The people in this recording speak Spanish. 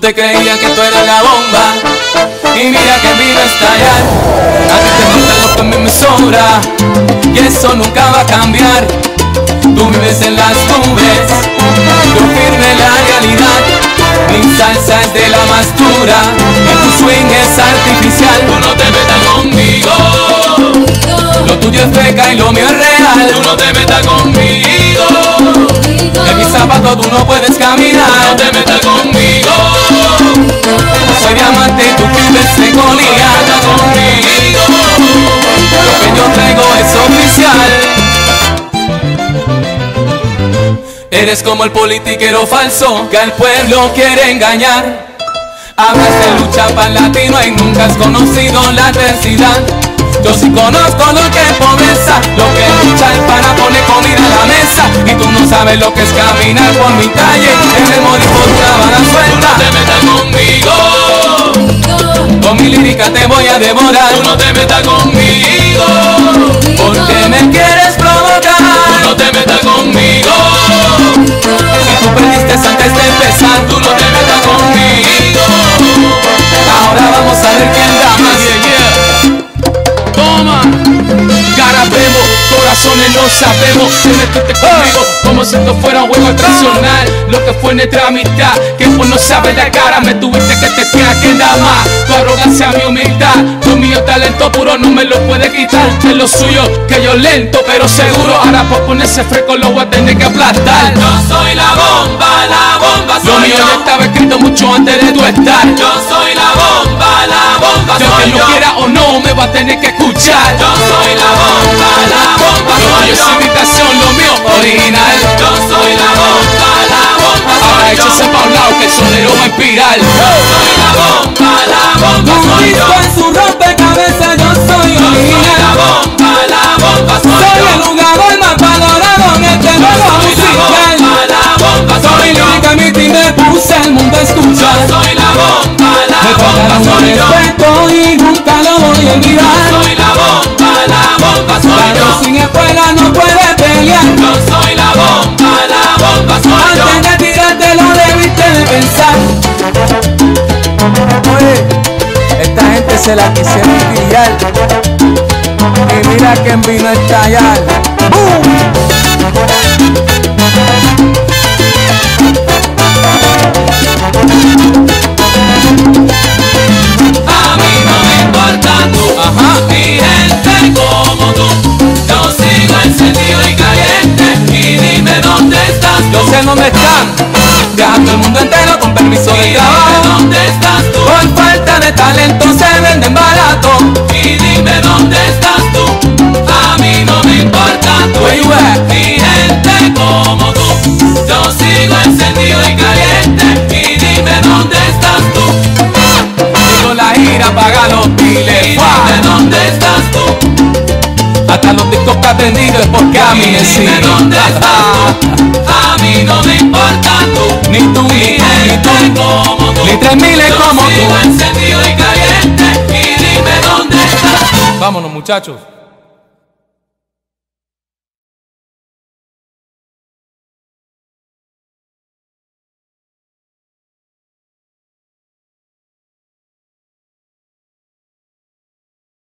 Te creías que tú eras la bomba y mira que vino a estallar. A ti te falta lo que a mí me sobra y eso nunca va a cambiar. Tú vives en las nubes, yo firme la realidad. Mi salsa es de la más dura y tu swing es artificial. Tú no te metas conmigo. Lo tuyo es feca y lo mío es real. Tú no te metas conmigo. En mis zapatos tú no puedes caminar. Eres como el politiquero falso que al pueblo quiere engañar. Hablas de lucha para latino y nunca has conocido la adversidad. Yo sí conozco lo que es pobreza, lo que es luchar para poner comida a la mesa. Y tú no sabes lo que es caminar por mi calle, en el modismo la suelta. Tú no te metas conmigo, con mi lírica te voy a devorar. Tú no te metas conmigo, porque me quieres Te ahora vamos a ver quién da más. Toma, cara vemos, corazones no sabemos. Tienes conmigo como si esto fuera un juego tradicional. Lo que fue nuestra amistad, que vos no sabes la cara. Me tuviste que testear que nada más. Tu arrogancia, mi humildad, tu mío talento puro no me lo puede quitar. Es lo suyo, que yo lento pero seguro. Ahora por ponerse fresco lo voy a tener que aplastar. Yo soy la bomba, la Lo mío yo. estaba escrito mucho antes de tu estar. Yo soy la bomba, la bomba Yo soy que yo. no quiera o no me va a tener que escuchar. Yo soy la bomba, la bomba Lo soy mío es yo. imitación, lo mío original. Y nunca lo voy a Yo olvidar. soy la bomba, la bomba soy Claro, yo. sin escuela no puede pelear. Yo soy la bomba, la bomba soy yo. Antes de tirarte lo debiste de pensar. Oye, esta gente se la quisieron pillar. Y mira quién vino a estallar. ¡Bum! Dejando el mundo entero con permiso Y de dime trabajo. dónde estás tú. Por falta de talento se venden barato. Y dime dónde estás tú. A mí no me importa tú. Where you at? Mi gente como tú. Yo sigo encendido y caliente y dime dónde estás tú. Digo la gira, paga los Y biles. dime ¡Fua! dónde estás tú. Hasta los discos que ha vendido es porque a mí Y me dime siguen. dónde estás tú. Ni tú, ni tú, ni gente tú. como tú. Ni tres miles como sigo tú. encendido y caliente y dime dónde estás tú. Vámonos muchachos.